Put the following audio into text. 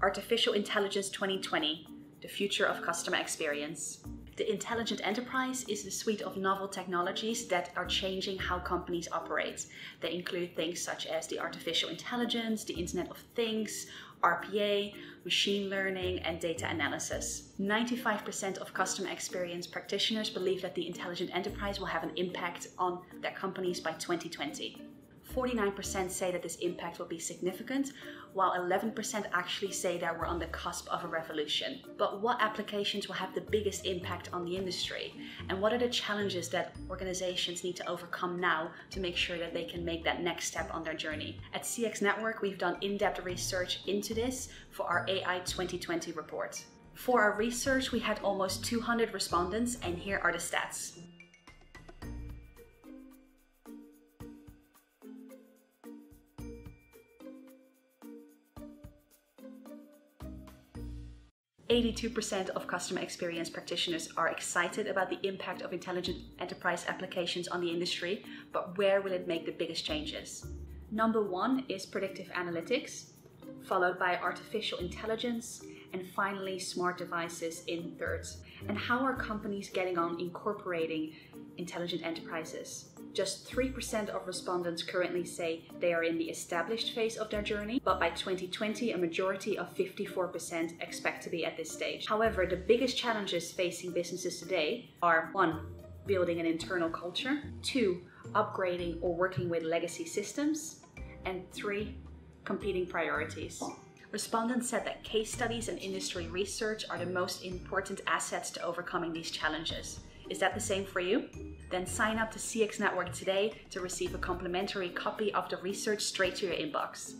Artificial Intelligence 2020 The Future of Customer Experience. The Intelligent Enterprise is a suite of novel technologies that are changing how companies operate. They include things such as the artificial intelligence, the Internet of Things, RPA, machine learning, and data analysis. 95% of customer experience practitioners believe that the intelligent enterprise will have an impact on their companies by 2020. 49% say that this impact will be significant, while 11% actually say that we're on the cusp of a revolution. But what applications will have the biggest impact on the industry? And what are the challenges that organizations need to overcome now to make sure that they can make that next step on their journey? At CX Network, we've done in depth research into this for our AI 2020 report. For our research, we had almost 200 respondents, and here are the stats. 82% of customer experience practitioners are excited about the impact of intelligent enterprise applications on the industry, but where will it make the biggest changes? Number one is predictive analytics, followed by artificial intelligence, and finally smart devices in thirds. And how are companies getting on incorporating intelligent enterprises? Just 3% of respondents currently say they are in the established phase of their journey, but by 2020, a majority of 54% expect to be at this stage. However, the biggest challenges facing businesses today are one, building an internal culture, two, upgrading or working with legacy systems, and three, competing priorities. Respondents said that case studies and industry research are the most important assets to overcoming these challenges. Is that the same for you? Then sign up to CX Network today to receive a complimentary copy of the research straight to your inbox.